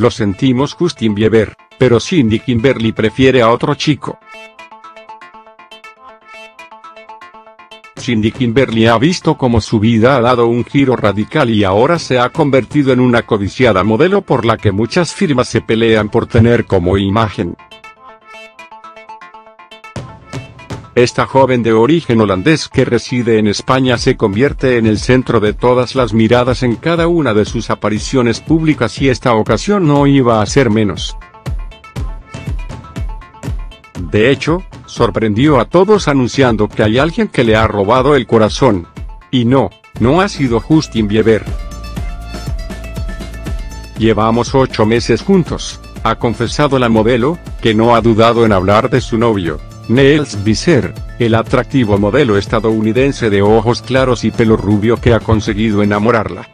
Lo sentimos Justin Bieber, pero Cindy Kimberly prefiere a otro chico. Cindy Kimberly ha visto cómo su vida ha dado un giro radical y ahora se ha convertido en una codiciada modelo por la que muchas firmas se pelean por tener como imagen. Esta joven de origen holandés que reside en España se convierte en el centro de todas las miradas en cada una de sus apariciones públicas y esta ocasión no iba a ser menos. De hecho, sorprendió a todos anunciando que hay alguien que le ha robado el corazón. Y no, no ha sido Justin Bieber. Llevamos ocho meses juntos, ha confesado la modelo, que no ha dudado en hablar de su novio. Niels Visser, el atractivo modelo estadounidense de ojos claros y pelo rubio que ha conseguido enamorarla.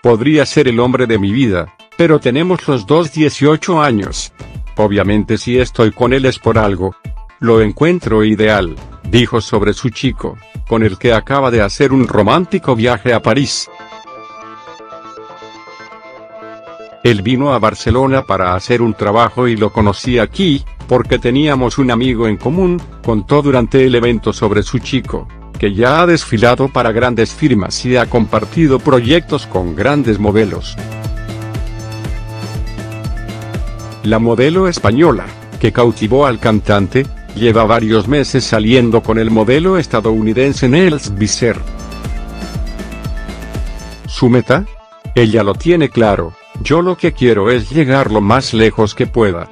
Podría ser el hombre de mi vida, pero tenemos los dos 18 años. Obviamente si estoy con él es por algo. Lo encuentro ideal, dijo sobre su chico, con el que acaba de hacer un romántico viaje a París. Él vino a Barcelona para hacer un trabajo y lo conocí aquí, porque teníamos un amigo en común, contó durante el evento sobre su chico, que ya ha desfilado para grandes firmas y ha compartido proyectos con grandes modelos. La modelo española, que cautivó al cantante, lleva varios meses saliendo con el modelo estadounidense Nels Visser. ¿Su meta? Ella lo tiene claro, yo lo que quiero es llegar lo más lejos que pueda.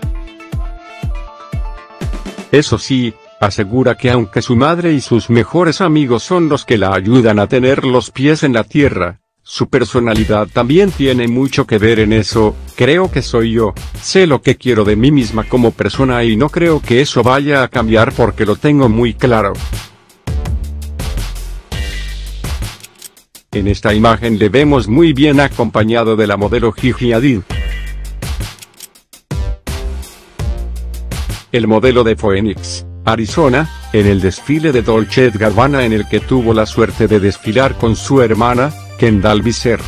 Eso sí, asegura que aunque su madre y sus mejores amigos son los que la ayudan a tener los pies en la tierra, su personalidad también tiene mucho que ver en eso, creo que soy yo, sé lo que quiero de mí misma como persona y no creo que eso vaya a cambiar porque lo tengo muy claro. En esta imagen le vemos muy bien acompañado de la modelo Gigi Hadid. El modelo de Phoenix, Arizona, en el desfile de Dolce Gabbana en el que tuvo la suerte de desfilar con su hermana, Kendall Visser.